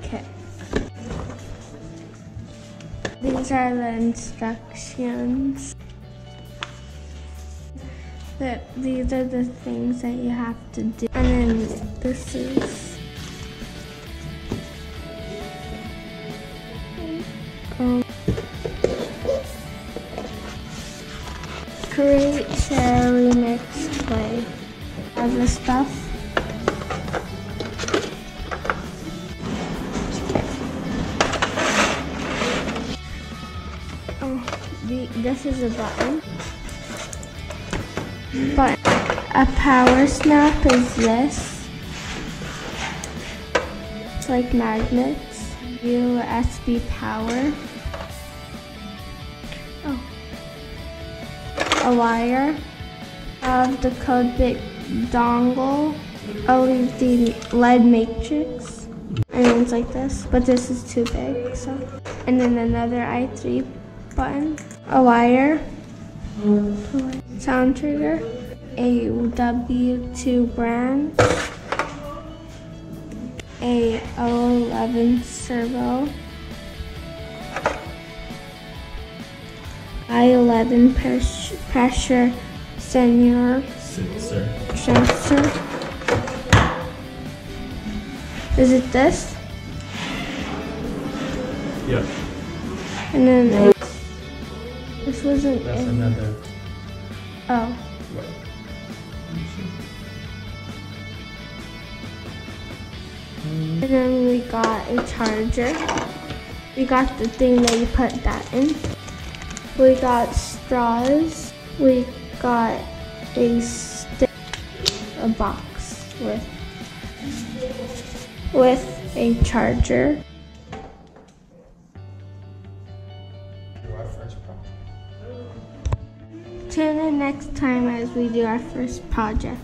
kit. These are the instructions. That these are the things that you have to do. And then this is um, create, share, remix, play. All the stuff. This is a button. But a power snap is this. It's like magnets. USB power. Oh. A wire. Of the code bit dongle. I'll the LED matrix. And it's like this, but this is too big, so. And then another i3 button. A wire sound trigger, a W2 branch, a o11 servo, I11 press- pressure sensor, sensor. Is it this? Yeah, And then this wasn't that's in. another. Oh. Right. And then we got a charger. We got the thing that you put that in. We got straws. We got a stick, a box with with a charger. Tune in next time as we do our first project.